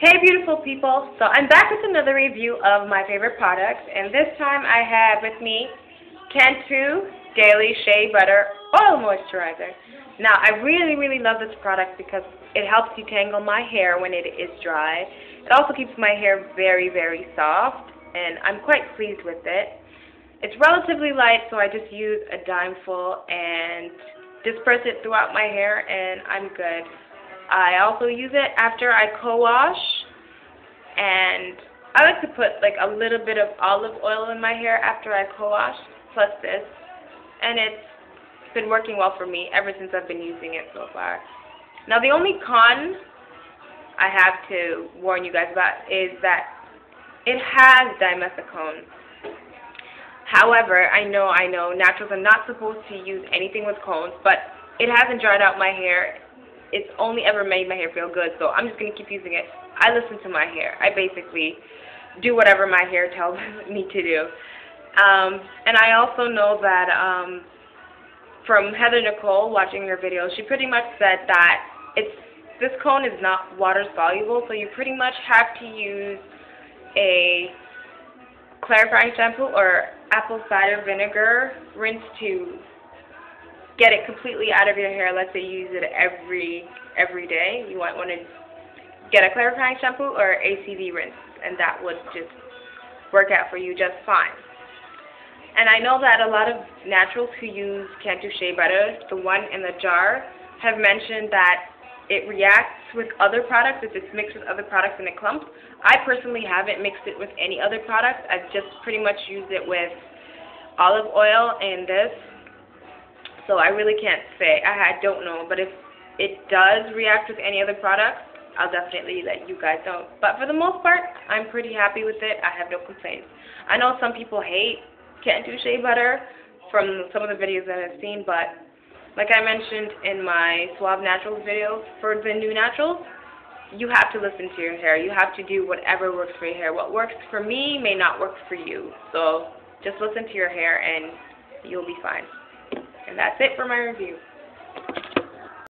Hey beautiful people, so I'm back with another review of my favorite products and this time I have with me Cantu Daily Shea Butter Oil Moisturizer. Now I really really love this product because it helps detangle my hair when it is dry. It also keeps my hair very very soft and I'm quite pleased with it. It's relatively light so I just use a dime full and disperse it throughout my hair and I'm good. I also use it after I co-wash, and I like to put like a little bit of olive oil in my hair after I co-wash, plus this, and it's been working well for me ever since I've been using it so far. Now the only con I have to warn you guys about is that it has dimethicone. However, I know, I know, naturals are not supposed to use anything with cones, but it hasn't dried out my hair it's only ever made my hair feel good, so I'm just going to keep using it. I listen to my hair. I basically do whatever my hair tells me to do. Um, and I also know that um, from Heather Nicole, watching her videos, she pretty much said that it's this cone is not water soluble, so you pretty much have to use a clarifying shampoo or apple cider vinegar rinse to get it completely out of your hair. Let's say you use it every every day. You might want to get a clarifying shampoo or ACV rinse, and that would just work out for you just fine. And I know that a lot of naturals who use Cantu Shea Butter, the one in the jar, have mentioned that it reacts with other products if it's mixed with other products and it clumps. I personally haven't mixed it with any other products. I've just pretty much used it with olive oil and this so I really can't say. I, I don't know, but if it does react with any other products, I'll definitely let you guys know. But for the most part, I'm pretty happy with it. I have no complaints. I know some people hate Cantu Shea Butter from some of the videos that I've seen, but like I mentioned in my Suave Naturals video, for the new naturals, you have to listen to your hair. You have to do whatever works for your hair. What works for me may not work for you. So just listen to your hair and you'll be fine. And that's it for my review.